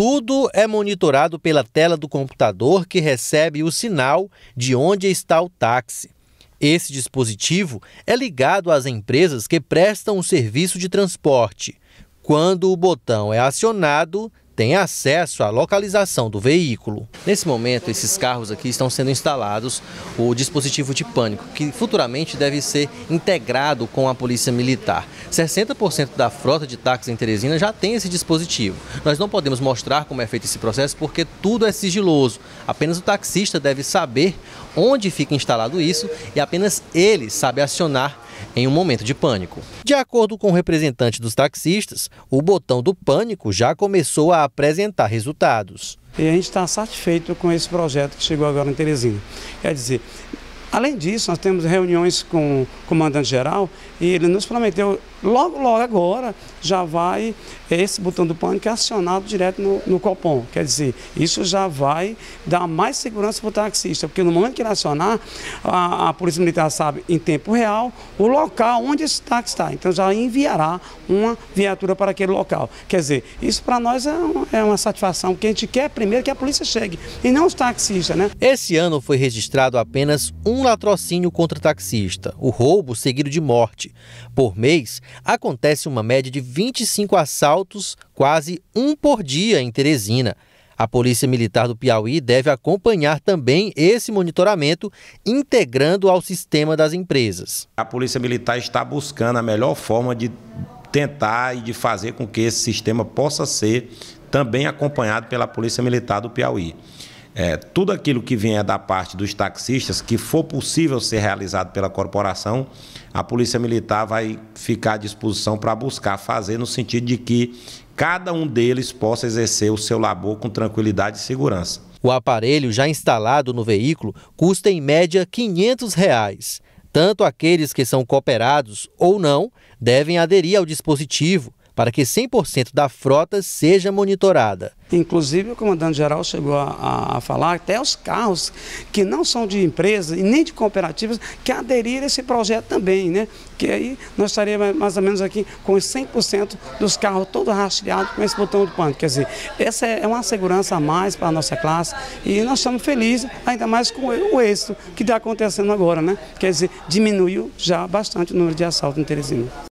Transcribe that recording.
Tudo é monitorado pela tela do computador que recebe o sinal de onde está o táxi. Esse dispositivo é ligado às empresas que prestam o serviço de transporte. Quando o botão é acionado, tem acesso à localização do veículo. Nesse momento, esses carros aqui estão sendo instalados o dispositivo de pânico, que futuramente deve ser integrado com a Polícia Militar. 60% da frota de táxis em Teresina já tem esse dispositivo. Nós não podemos mostrar como é feito esse processo porque tudo é sigiloso. Apenas o taxista deve saber onde fica instalado isso e apenas ele sabe acionar em um momento de pânico. De acordo com o representante dos taxistas, o botão do pânico já começou a apresentar resultados. E a gente está satisfeito com esse projeto que chegou agora em Teresina. Quer dizer, além disso, nós temos reuniões com o comandante-geral e ele nos prometeu, logo, logo agora, já vai esse botão do pânico acionado direto no, no Copom. Quer dizer, isso já vai dar mais segurança para o taxista, porque no momento que ele acionar, a, a, Polícia Militar sabe em tempo real o local onde esse táxi está. Então já enviará uma viatura para aquele local. Quer dizer, isso para nós é, é uma satisfação, que a gente quer primeiro que a polícia chegue, e não os taxistas, né? Esse ano foi registrado apenas um latrocínio contra taxista, o roubo seguido de morte. Por mês, acontece uma média de 25 assaltos, quase um por dia em Teresina. A Polícia Militar do Piauí deve acompanhar também esse monitoramento, integrando ao sistema das empresas. A Polícia Militar está buscando a melhor forma de tentar e de fazer com que esse sistema possa ser também acompanhado pela Polícia Militar do Piauí. É, tudo aquilo que vier da parte dos taxistas, que for possível ser realizado pela corporação, a Polícia Militar vai ficar à disposição para buscar fazer no sentido de que cada um deles possa exercer o seu labor com tranquilidade e segurança. O aparelho já instalado no veículo custa em média 500 reais. Tanto aqueles que são cooperados ou não devem aderir ao dispositivo para que 100% da frota seja monitorada. Inclusive, o comandante-geral chegou a, a, falar até os carros que não são de empresas e nem de cooperativas que aderiram a esse projeto também, né? Que aí nós estaríamos mais ou menos aqui com 100% dos carros todos rastreados com esse botão de pânico. Quer dizer, essa é uma segurança a mais para a nossa classe e nós estamos felizes, ainda mais com o êxito que está acontecendo agora, né? Quer dizer, diminuiu já bastante o número de assaltos em Teresina.